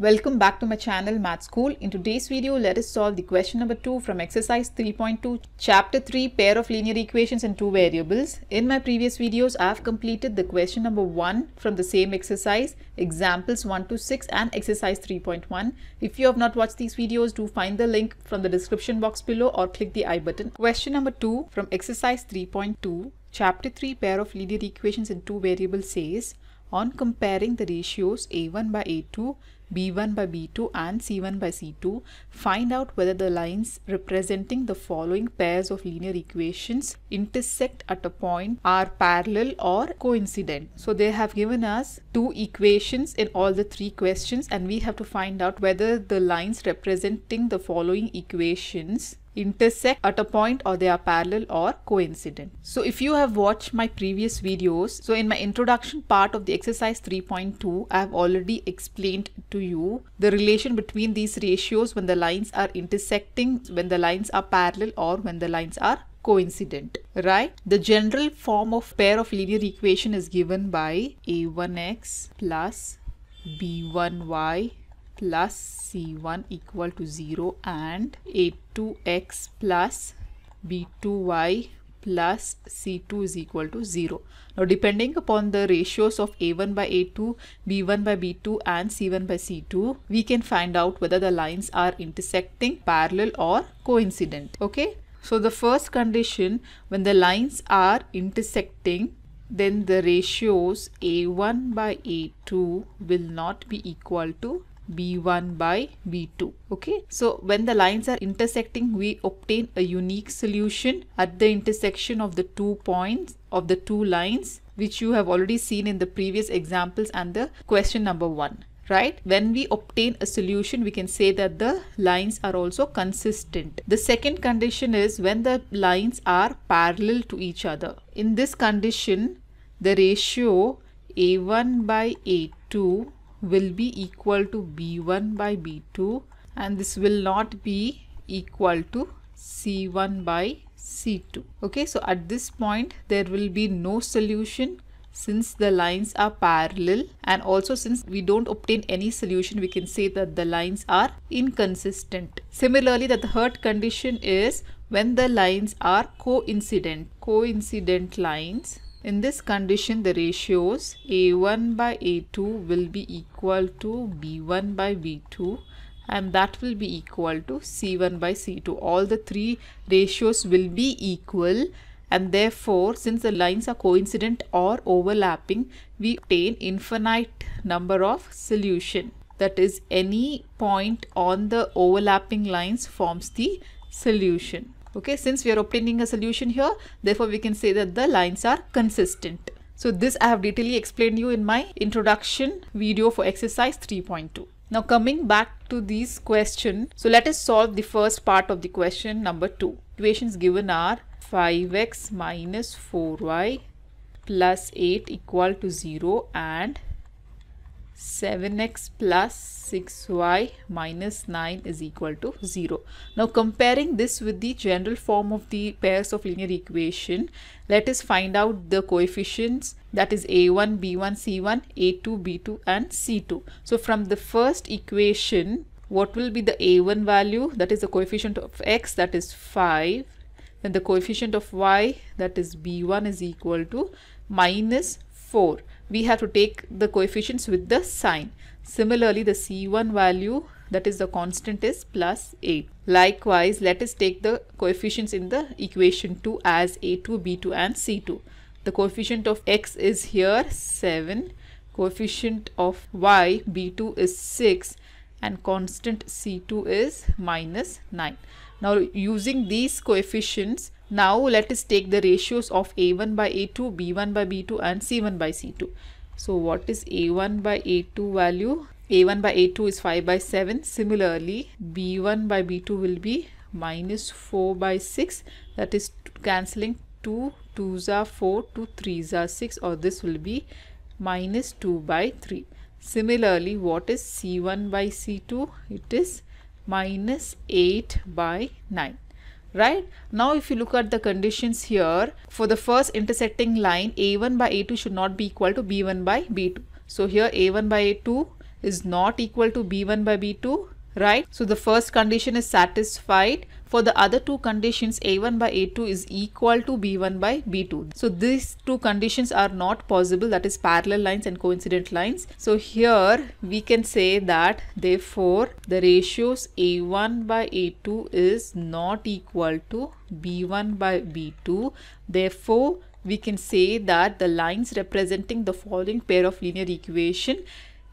Welcome back to my channel Math School. In today's video, let us solve the question number 2 from exercise 3.2, chapter 3, pair of linear equations and two variables. In my previous videos, I have completed the question number 1 from the same exercise, examples 1 to 6 and exercise 3.1. If you have not watched these videos, do find the link from the description box below or click the I button. Question number 2 from exercise 3.2, chapter 3, pair of linear equations in two variables says, on comparing the ratios a1 by a2 b1 by b2 and c1 by c2 find out whether the lines representing the following pairs of linear equations intersect at a point are parallel or coincident. So they have given us two equations in all the three questions and we have to find out whether the lines representing the following equations intersect at a point or they are parallel or coincident. So if you have watched my previous videos, so in my introduction part of the exercise 3.2, I have already explained to you the relation between these ratios when the lines are intersecting, when the lines are parallel or when the lines are coincident right the general form of pair of linear equation is given by a1x plus b1y plus c1 equal to 0 and a2x plus b2y plus c2 is equal to 0. Now depending upon the ratios of a1 by a2, b1 by b2 and c1 by c2, we can find out whether the lines are intersecting, parallel or coincident. Okay. So the first condition when the lines are intersecting then the ratios a1 by a2 will not be equal to b1 by b2 okay? So when the lines are intersecting we obtain a unique solution at the intersection of the two points of the two lines which you have already seen in the previous examples and the question number 1 right? When we obtain a solution we can say that the lines are also consistent. The second condition is when the lines are parallel to each other. In this condition the ratio a1 by a2 will be equal to b1 by b2 and this will not be equal to c1 by c2 okay so at this point there will be no solution since the lines are parallel and also since we don't obtain any solution we can say that the lines are inconsistent. Similarly that the third condition is when the lines are coincident coincident lines in this condition, the ratios A1 by A2 will be equal to B1 by B2 and that will be equal to C1 by C2. All the three ratios will be equal and therefore since the lines are coincident or overlapping, we obtain infinite number of solution. That is any point on the overlapping lines forms the solution okay since we are obtaining a solution here therefore we can say that the lines are consistent. So this i have detailedly explained you in my introduction video for exercise 3.2 now coming back to this question so let us solve the first part of the question number 2 equations given are 5x minus 4y plus 8 equal to 0 and 7x plus 6y minus 9 is equal to 0. Now comparing this with the general form of the pairs of linear equation, let us find out the coefficients that is a1, b1, c1, a2, b2 and c2. So from the first equation, what will be the a1 value that is the coefficient of x that is 5 then the coefficient of y that is b1 is equal to minus 4 we have to take the coefficients with the sign. Similarly, the C1 value that is the constant is plus 8. Likewise, let us take the coefficients in the equation 2 as A2, B2 and C2. The coefficient of X is here 7, coefficient of Y B2 is 6 and constant C2 is minus 9. Now using these coefficients now let us take the ratios of A1 by A2, B1 by B2 and C1 by C2. So what is A1 by A2 value? A1 by A2 is 5 by 7. Similarly, B1 by B2 will be minus 4 by 6. That is cancelling 2 2s are 4, 2 3s are 6 or this will be minus 2 by 3. Similarly, what is C1 by C2? It is minus 8 by 9. Right? Now if you look at the conditions here for the first intersecting line a1 by a2 should not be equal to b1 by b2 so here a1 by a2 is not equal to b1 by b2 right? So the first condition is satisfied for the other two conditions a1 by a2 is equal to b1 by b2 so these two conditions are not possible. That is parallel lines and coincident lines. So here we can say that therefore the ratios a1 by a2 is not equal to b1 by b2 therefore we can say that the lines representing the following pair of linear equation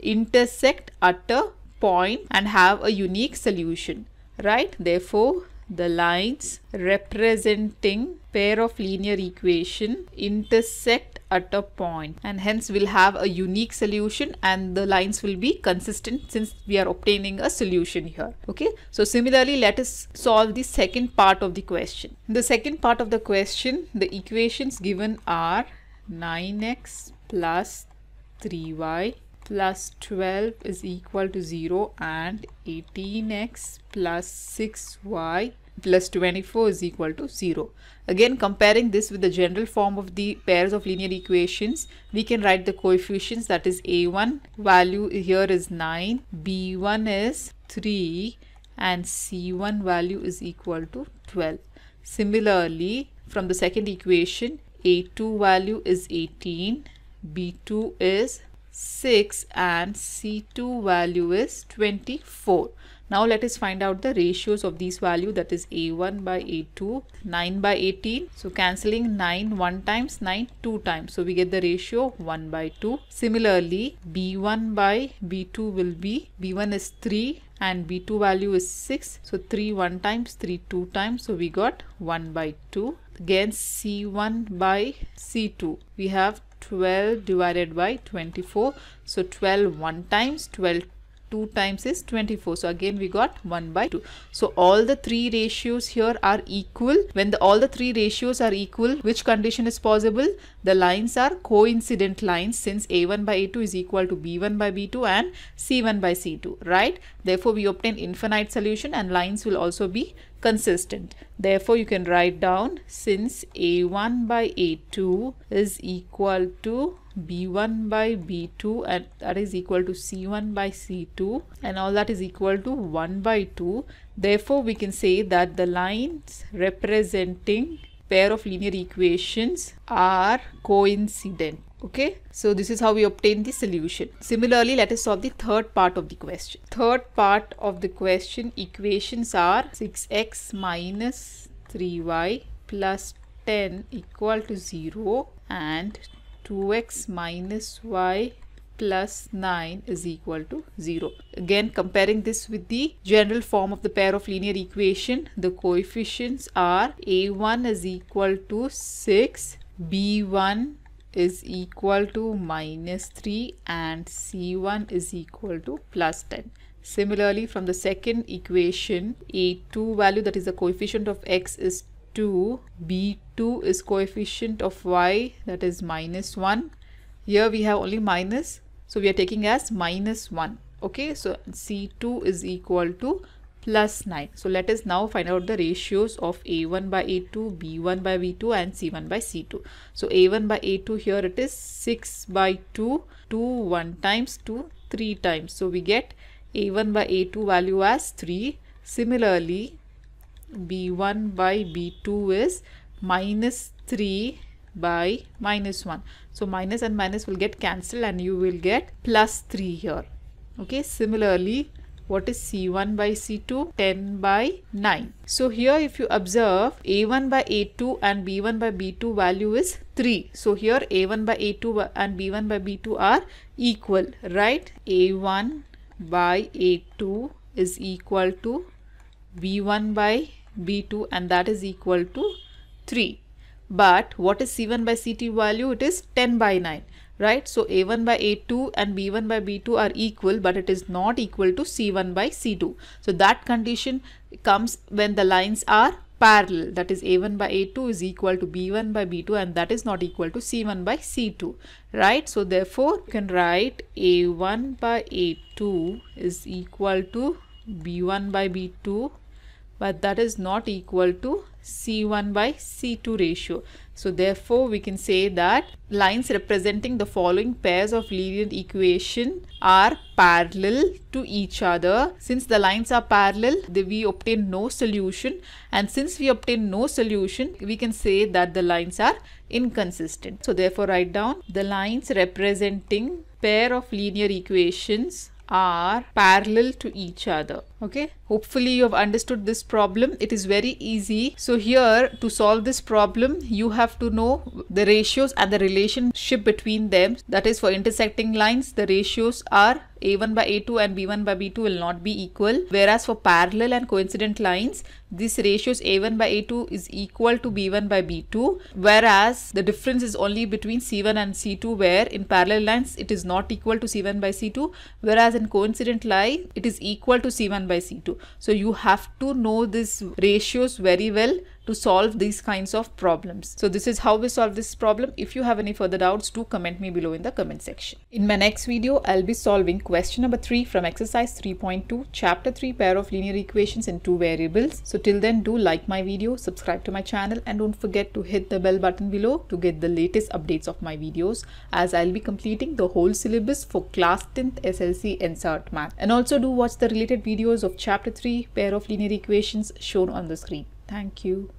intersect at a point and have a unique solution right? Therefore the lines representing pair of linear equation intersect at a point and hence we'll have a unique solution and the lines will be consistent since we are obtaining a solution here. Okay? So similarly let us solve the second part of the question. The second part of the question the equations given are 9x plus 3y plus 12 is equal to 0 and 18x plus 6y plus 24 is equal to 0. Again comparing this with the general form of the pairs of linear equations we can write the coefficients that is a1 value here is 9 b1 is 3 and c1 value is equal to 12. Similarly from the second equation a2 value is 18 b2 is 6 and C2 value is 24. Now let us find out the ratios of these value that is A1 by A2, 9 by 18. So cancelling 9 1 times, 9 2 times. So we get the ratio 1 by 2. Similarly, B1 by B2 will be, B1 is 3 and B2 value is 6. So 3 1 times, 3 2 times. So we got 1 by 2. Again C1 by C2. We have 12 divided by 24 so 12 one times 12 2 times is 24 so again we got 1 by 2 so all the three ratios here are equal. When the all the three ratios are equal which condition is possible? The lines are coincident lines since a1 by a2 is equal to b1 by b2 and c1 by c2 right? Therefore we obtain infinite solution and lines will also be consistent. Therefore you can write down since a1 by a2 is equal to b1 by b2 and that is equal to c1 by c2 and all that is equal to 1 by 2 therefore we can say that the lines representing pair of linear equations are coincident okay? So this is how we obtain the solution. Similarly let us solve the third part of the question. Third part of the question equations are 6x minus 3y plus 10 equal to 0 and 2x minus y plus 9 is equal to 0. Again comparing this with the general form of the pair of linear equation the coefficients are a1 is equal to 6 b1 is equal to minus 3 and c1 is equal to plus 10. Similarly from the second equation a2 value that is the coefficient of x is 2 b2 is coefficient of y that is minus 1 here we have only minus so we are taking as minus 1 okay so c2 is equal to plus 9 so let us now find out the ratios of a1 by a2 b1 by b2 and c1 by c2 so a1 by a2 here it is 6 by 2 2 1 times 2 3 times. So we get a1 by a2 value as 3 similarly b1 by b2 is minus 3 by minus 1 so minus and minus will get cancelled and you will get plus 3 here. Okay similarly what is c1 by c2 10 by 9 so here if you observe a1 by a2 and b1 by b2 value is 3 so here a1 by a2 and b1 by b2 are equal right? A1 by a2 is equal to b1 by b2 and that is equal to 3 but what is c1 by c2 value? It is 10 by 9 right? So a1 by a2 and b1 by b2 are equal but it is not equal to c1 by c2 so that condition comes when the lines are parallel. That is a1 by a2 is equal to b1 by b2 and that is not equal to c1 by c2 right? So therefore you can write a1 by a2 is equal to b1 by b2 but that is not equal to C1 by C2 ratio. So therefore we can say that lines representing the following pairs of linear equation are parallel to each other. Since the lines are parallel, we obtain no solution and since we obtain no solution, we can say that the lines are inconsistent. So therefore write down the lines representing pair of linear equations are parallel to each other. Okay? Hopefully you have understood this problem. It is very easy. So here to solve this problem you have to know the ratios and the relationship between them. That is for intersecting lines the ratios are a1 by a2 and b1 by b2 will not be equal. Whereas for parallel and coincident lines this ratios a1 by a2 is equal to b1 by b2 whereas the difference is only between c1 and c2 where in parallel lines it is not equal to c1 by c2 whereas in coincident line it is equal to c1 by C2. So you have to know these ratios very well to solve these kinds of problems. So this is how we solve this problem. If you have any further doubts, do comment me below in the comment section. In my next video, I'll be solving question number 3 from exercise 3.2, chapter 3, pair of linear equations in two variables. So till then, do like my video, subscribe to my channel and don't forget to hit the bell button below to get the latest updates of my videos as I'll be completing the whole syllabus for class 10th SSLC NCERT Math. And also do watch the related videos of chapter 3, pair of linear equations shown on the screen. Thank you.